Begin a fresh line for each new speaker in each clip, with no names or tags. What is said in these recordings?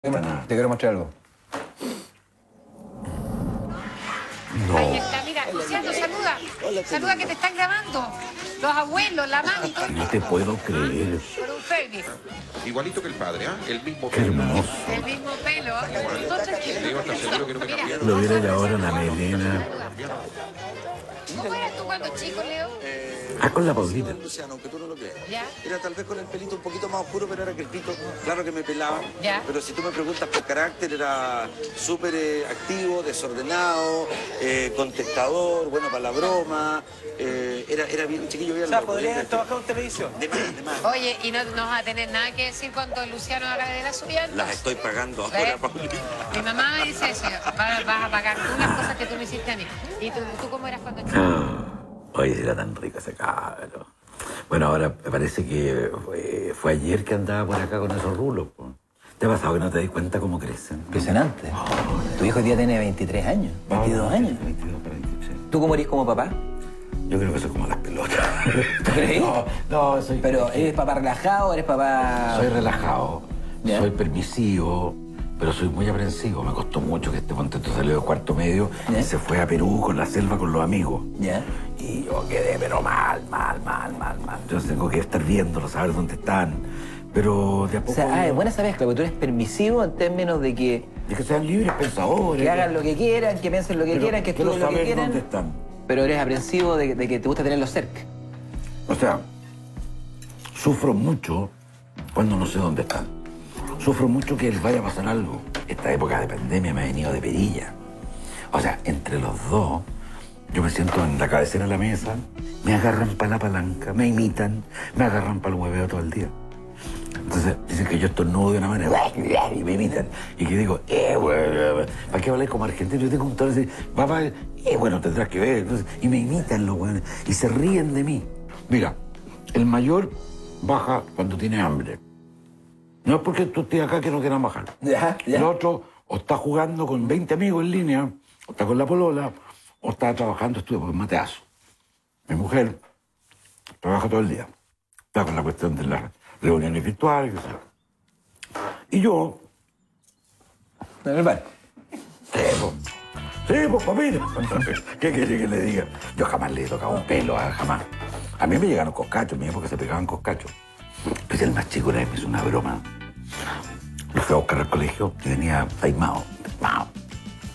Te quiero mostrar algo.
Ahí está, mira, Luciano, saluda. Saluda que te están grabando. Los abuelos, la mami, todo.
No te puedo creer.
Por un baby.
Igualito que el padre, ¿ah? El mismo
Qué
pelo.
hermoso.
El mismo pelo. Entonces,
Te digo, ¿estás seguro que no?
Lo viera ahora la melena.
¿Cómo eras tú cuando chico, Leo?
Ah, con la Paulina.
Luciano, aunque tú no lo creas.
Ya.
Era tal vez con el pelito un poquito más oscuro, pero era crespito. Claro que me pelaba.
Ya.
Pero si tú me preguntas por carácter, era súper eh, activo, desordenado, eh, contestador, bueno para la broma. eh, era, era bien chiquillo. Bien
O sea,
loco,
podría haber trabajado en televisión.
De más, de más.
Oye, y no, no vas a tener nada que decir cuando Luciano haga de la suya.
Las estoy pagando ahora, Paulina.
Mi mamá dice eso, vas, vas a pagar tú las cosas que tú me hiciste a mí. ¿Y tú, tú cómo eras cuando chico?
Ah, oye, era tan rico ese cabro. Bueno, ahora me parece que fue, fue ayer que andaba por acá con esos rulos. po. ¿Te ha pasado que no te das cuenta cómo crecen?
Impresionante. Tu hijo hoy día tiene 23 años, 22 años.
22 para 26.
¿Tú cómo eres como papá?
Yo creo que soy como las pelotas.
¿Tú crees?
No, no, soy...
Pero, ¿eres papá relajado o eres papá...?
Soy relajado,
Ya.
soy permisivo, pero soy muy aprensivo. Me costó mucho que este contento salió de cuarto medio
Ya.
y se fue a Perú con la selva con los amigos.
¿Ya?
Y yo quedé, pero mal, mal, mal, mal, mal. Entonces tengo que estar viéndolos, saber dónde están. Pero de a
O
poco.
sea, ah, es buena esa mezcla, porque tú eres permisivo en términos de que,
de que sean libres pensadores.
que hagan lo que quieran, que piensen lo que
Pero
quieran, que estudien lo que quieran.
dónde están.
Pero eres aprensivo de, que te gusta tenerlos cerca.
O sea, sufro mucho cuando no sé dónde están. Sufro mucho que les vaya a pasar algo. Esta época de pandemia me ha venido de perilla. O sea, entre los dos, yo me siento en la cabecera de la mesa, me agarran para la palanca, me imitan, me agarran para el hueveo todo el día. Entonces dicen que yo estornudo de una manera y me imitan. Y que digo, eh, güey, ¿para qué hablar como argentino? Yo tengo un tono así, papá, eh, bueno, tendrás que ver. Entonces, y me imitan los güeyes y se ríen de mí. Mira, el mayor baja cuando tiene hambre. No es porque tú estés acá que no quieran bajar.
Ya, ya.
El otro o está jugando con 20 amigos en línea, o está con la polola, o está trabajando, estudia por mateazo. Mi mujer trabaja todo el día. Está con la cuestión de las reuniones virtuales, qué sé yo. Y yo,
En el bar.
sí, pues, sí, pues papito. ¿Qué quiere que le diga? Yo jamás le he tocado un pelo, ah, jamás. A mí me llegaron coscachos, mi época se pegaban coscachos. Pues el más chico una vez me hizo una broma. Lo fui a buscar al colegio y venía taimado, taimado.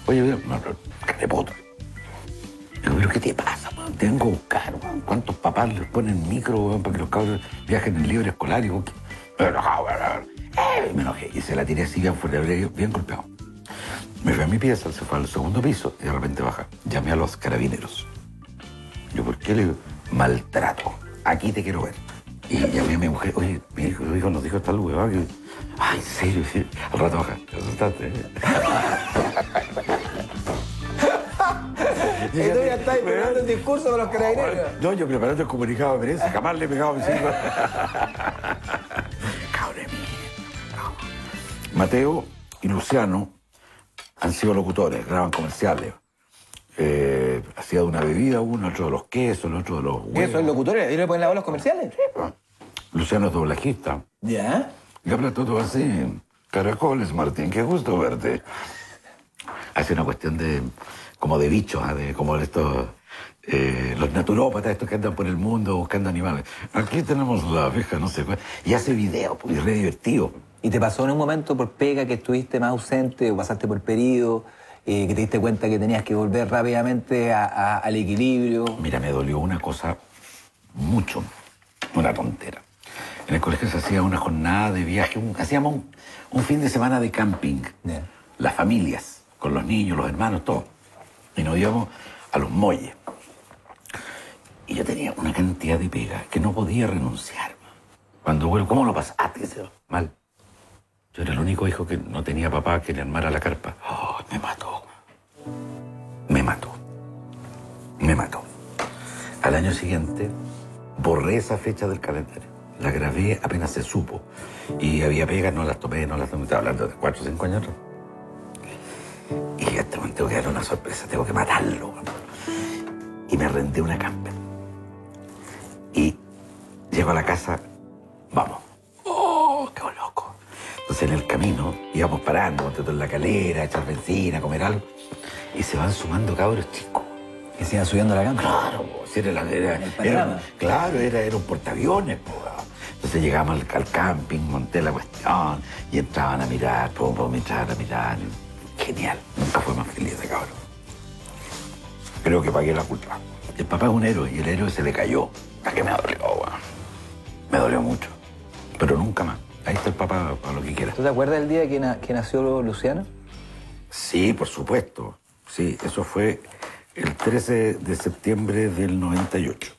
Oye, no, no, carepoto. Digo, pero ¿qué te pasa, man? Te vengo a buscar, man. ¿Cuántos papás les ponen micro, para que los cabros viajen en libre escolar? Y vos. Eh, me enojé y se la tiré así bien fuerte, bien golpeado. Me fui a mi pieza, se fue al segundo piso y de repente baja. Llamé a los carabineros. Yo, ¿por qué le digo? Maltrato. Aquí te quiero ver. Y llamé a mi mujer, oye, mi hijo, nos dijo esta huevada que... Ay, en serio, sí. Al rato baja. ¿Te asustaste? Eh?
Tú ya estás preparando el discurso con los carabineros.
No, yo preparando el comunicado de prensa, jamás le he pegado a mis hijos. No. Mateo y Luciano han sido locutores, graban comerciales. Eh, hacía de una bebida uno, otro de los quesos, el otro de los huevos.
¿Soy locutores? ¿Y le ponen la voz los comerciales?
Luciano es doblajista.
¿Ya?
Y habla todo así. Caracoles, Martín, qué gusto verte. Hace una cuestión de, como de bichos, ¿ah? como estos, eh, los naturópatas, estos que andan por el mundo buscando animales. Aquí tenemos la abeja, no sé cuál. Y hace videos, pues, y es re divertido.
¿Y te pasó en un momento por pega que estuviste más ausente o pasaste por periodo, eh, que te diste cuenta que tenías que volver rápidamente a- a- al equilibrio?
Mira, me dolió una cosa mucho, una tontera. En el colegio se hacía una jornada de viaje, un- hacíamos un, un fin de semana de camping.
Ya.
Las familias, con los niños, los hermanos, todo. Y nos íbamos a los muelles. Y yo tenía una cantidad de pega que no podía renunciar. Cuando vuelvo, ¿cómo lo pasaste? ¿Qué sé yo? Mal. Yo era el único hijo que no tenía papá que le armara la carpa. Oh, me mató. Me mató. Me mató. Al año siguiente borré esa fecha del calendario. La grabé apenas se supo. Y había pegas, no las tomé, no las tomé. Estaba hablando de cuatro o cinco años. Y dije, este momento tengo que darle una sorpresa, tengo que matarlo. Y me renté una camper. Y llego a la casa, vamos. ¡Oh, qué loco! Entonces en el camino íbamos parando, en la calera, a echar benzina, a comer algo. Y se van sumando cabros chicos.
Que se iban subiendo a la cama.
Claro, si era, la- era- claro, era, era un portaaviones. po. Entonces llegamos al, al camping, monté la cuestión y entraban a mirar, pum, pum, entraban a mirar. Genial, nunca fue más feliz ese cabrón. Creo que pagué la culpa. El papá es un héroe y el héroe se le cayó. ¿A qué me dolió, weón? Me dolió mucho. Pero nunca más. Ahí está el papá para lo que quiera.
¿Tú te acuerdas del día que, na- que nació Luciano?
Sí, por supuesto. Sí, eso fue el 13 de septiembre del 98.